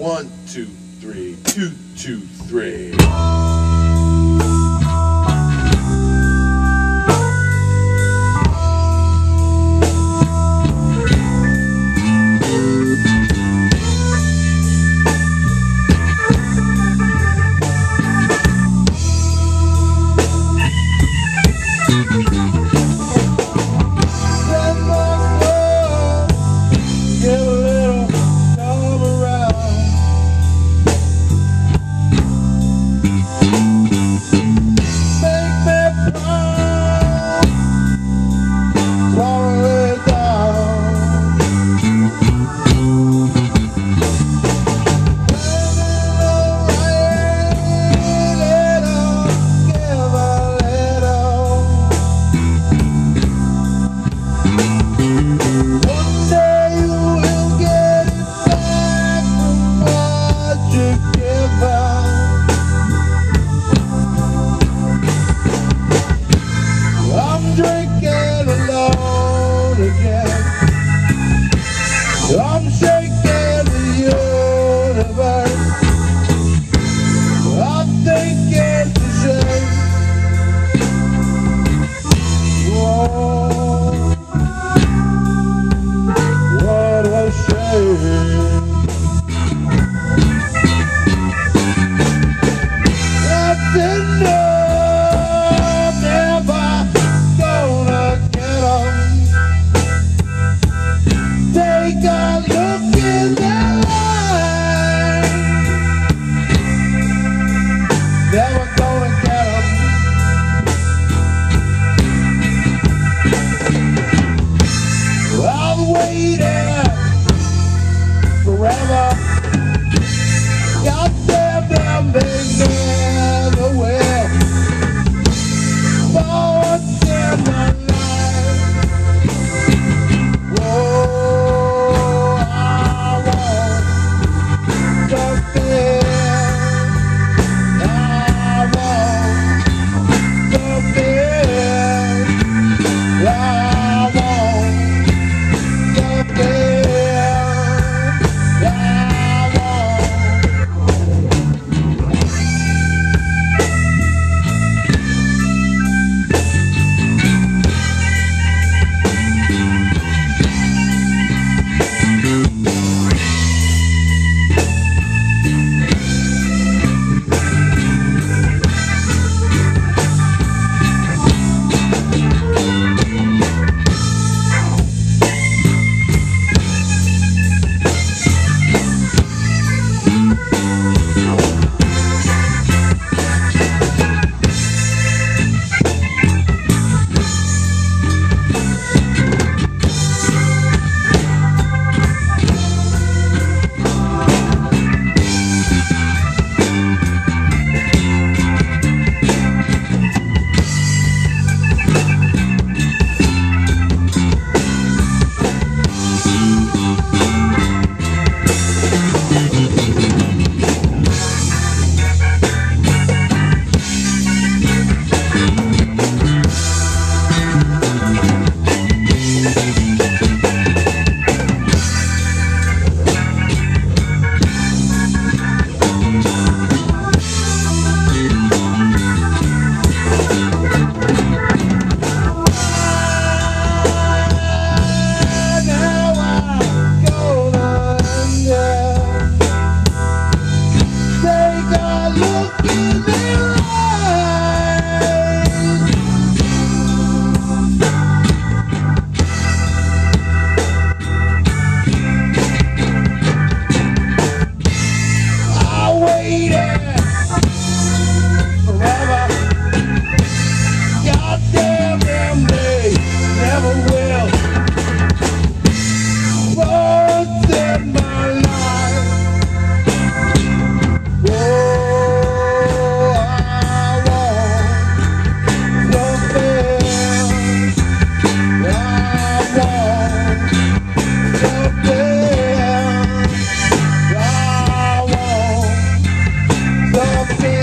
One, two, three, two, two, three. Take waiting. Love